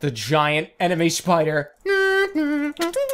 The giant enemy spider.